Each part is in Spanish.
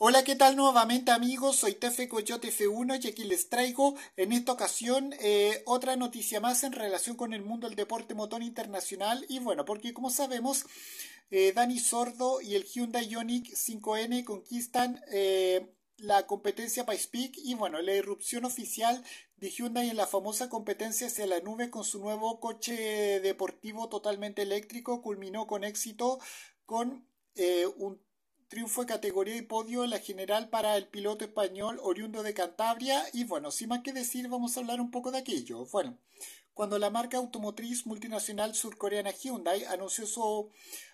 Hola, ¿qué tal nuevamente amigos? Soy Tefe Coyote F1 y aquí les traigo en esta ocasión eh, otra noticia más en relación con el mundo del deporte motor internacional y bueno, porque como sabemos, eh, Dani Sordo y el Hyundai Ioniq 5N conquistan eh, la competencia Pice Peak y bueno, la irrupción oficial de Hyundai en la famosa competencia hacia la nube con su nuevo coche deportivo totalmente eléctrico culminó con éxito con un triunfo de categoría y podio en la general para el piloto español oriundo de Cantabria. Y bueno, sin más que decir, vamos a hablar un poco de aquello. Bueno, cuando la marca automotriz multinacional surcoreana Hyundai anunció su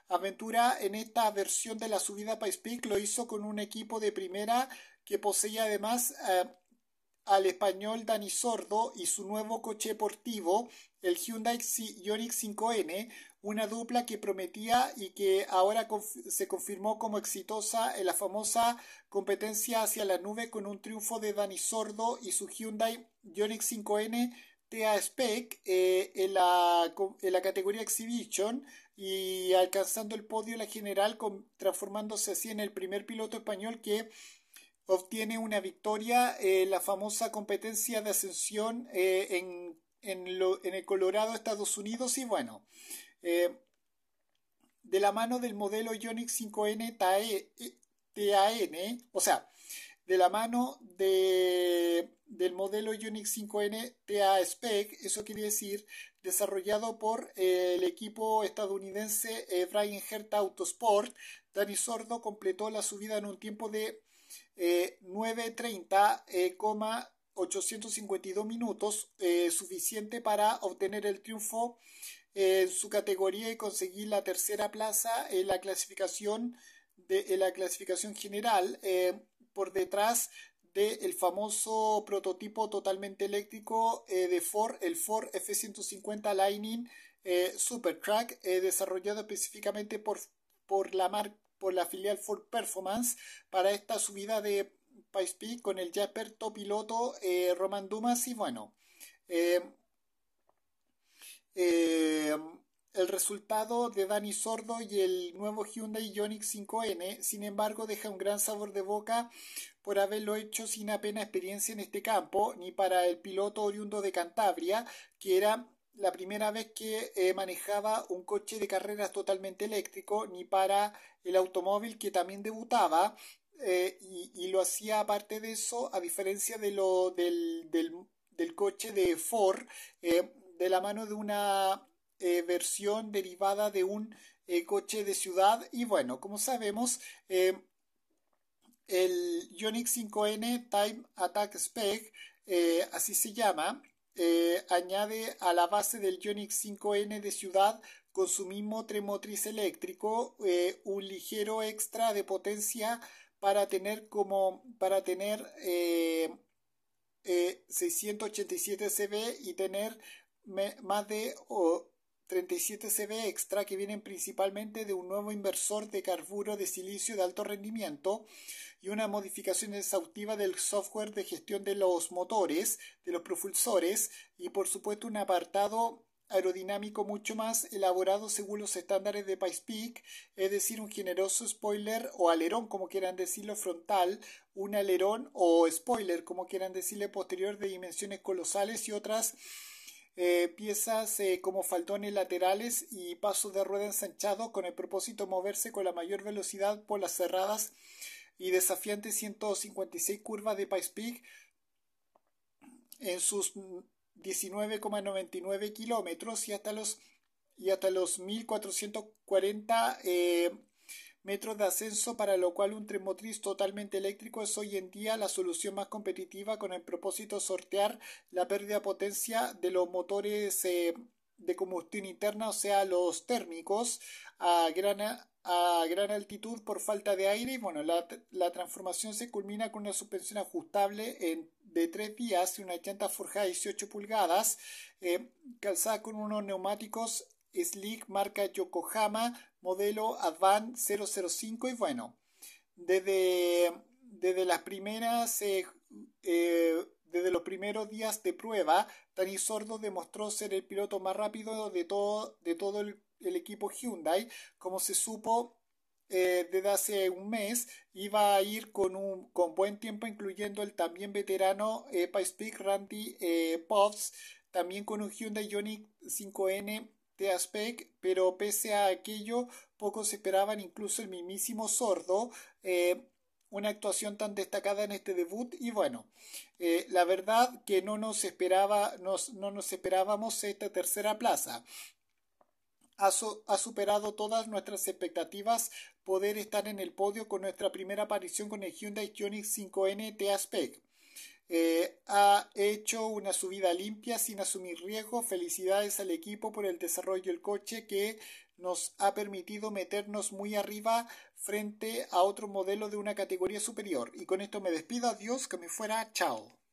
aventura en esta versión de la subida Pice Peak, lo hizo con un equipo de primera que poseía además eh, al español Dani Sordo y su nuevo coche deportivo, el Hyundai Ioniq 5N, una dupla que prometía y que ahora se confirmó como exitosa en la famosa competencia hacia la nube con un triunfo de Dani Sordo y su Hyundai Ioniq 5N TA Spec eh, en, la, en, la, categoría Exhibition y alcanzando el podio en la general, transformándose así en el primer piloto español que obtiene una victoria en la famosa competencia de ascensión eh, en, en, en el Colorado, Estados Unidos y bueno. Eh, de la mano del modelo Ioniq 5N TAN, o sea, de la mano de, del modelo Ioniq 5N TA Spec, eso quiere decir desarrollado por eh, el equipo estadounidense eh, Brian Herta Autosport, Dani Sordo completó la subida en un tiempo de 9.30,852 minutos, suficiente para obtener el triunfo en su categoría y conseguir la tercera plaza en la clasificación, de, la clasificación general eh, por detrás del famoso prototipo totalmente eléctrico eh, de Ford, el Ford F-150 Lightning eh, desarrollado específicamente por, por, la por la filial Ford Performance para esta subida de Pice Peak con el ya experto piloto Roman Dumas y bueno, eh, el resultado de Dani Sordo y el nuevo Hyundai Ioniq 5N, sin embargo, deja un gran sabor de boca por haberlo hecho sin apenas experiencia en este campo, ni para el piloto oriundo de Cantabria, que era la primera vez que eh, manejaba un coche de carreras totalmente eléctrico, ni para el automóvil que también debutaba, eh, y, lo hacía aparte de eso, a diferencia de lo del, del, coche de Ford, de la mano de una eh, versión derivada de un eh, coche de ciudad. Y bueno, como sabemos, eh, el Ioniq 5N Time Attack Spec, así se llama, eh, añade a la base del Ionix 5N de ciudad con su mismo tremotriz eléctrico eh, un ligero extra de potencia para tener como para tener eh, 687 CV y tener me, más de 37CB Extra que vienen principalmente de un nuevo inversor de carburo de silicio de alto rendimiento y una modificación exhaustiva del software de gestión de los motores, de los propulsores y por supuesto un apartado aerodinámico mucho más elaborado según los estándares de Pice Peak, es decir, un generoso spoiler o alerón, como quieran decirlo, frontal, un alerón o spoiler, como quieran decirle, posterior de dimensiones colosales y otras eh, piezas eh, como faldones laterales y pasos de rueda ensanchados con el propósito de moverse con la mayor velocidad por las cerradas y desafiantes 156 curvas de Pice Peak en sus 19,99 kilómetros y hasta los y hasta los 1440 eh, metros de ascenso, para lo cual un tren motriz totalmente eléctrico es hoy en día la solución más competitiva con el propósito de sortear la pérdida de potencia de los motores eh, de combustión interna, o sea, los térmicos, a gran, a gran altitud por falta de aire. Y bueno, la, la transformación se culmina con una suspensión ajustable de tres vías y una llanta forjada de 18 pulgadas, eh, calzada con unos neumáticos Slick marca Yokohama modelo Advan 005 y bueno, desde, desde las primeras eh, eh, desde los primeros días de prueba, Dani Sordo demostró ser el piloto más rápido de todo, de todo el, equipo Hyundai, como se supo eh, desde hace un mes iba a ir con, un, con buen tiempo, incluyendo el también veterano eh, Peak Randy eh, también con un Hyundai Ioniq 5N de pero pese a aquello, pocos esperaban, incluso el mismísimo sordo, eh, una actuación tan destacada en este debut y bueno, eh, la verdad que no nos esperaba, no nos esperábamos esta tercera plaza. Ha, ha, superado todas nuestras expectativas poder estar en el podio con nuestra primera aparición con el Hyundai Ioniq 5N T-Aspect. Eh, ha hecho una subida limpia sin asumir riesgo. Felicidades al equipo por el desarrollo del coche que nos ha permitido meternos muy arriba frente a otro modelo de una categoría superior. Y con esto me despido. Adiós, que me fuera. Chao.